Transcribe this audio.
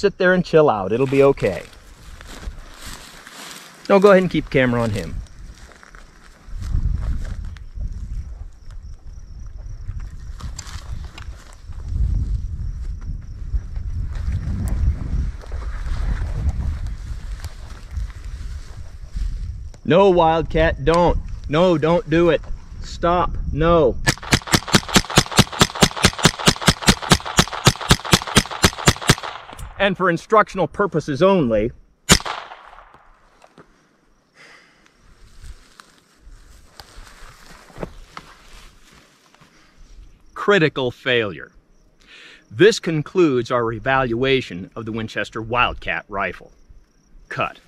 sit there and chill out. It'll be okay. No, go ahead and keep camera on him. No, Wildcat, don't. No, don't do it. Stop. No. And for instructional purposes only, critical failure. This concludes our evaluation of the Winchester Wildcat rifle. Cut.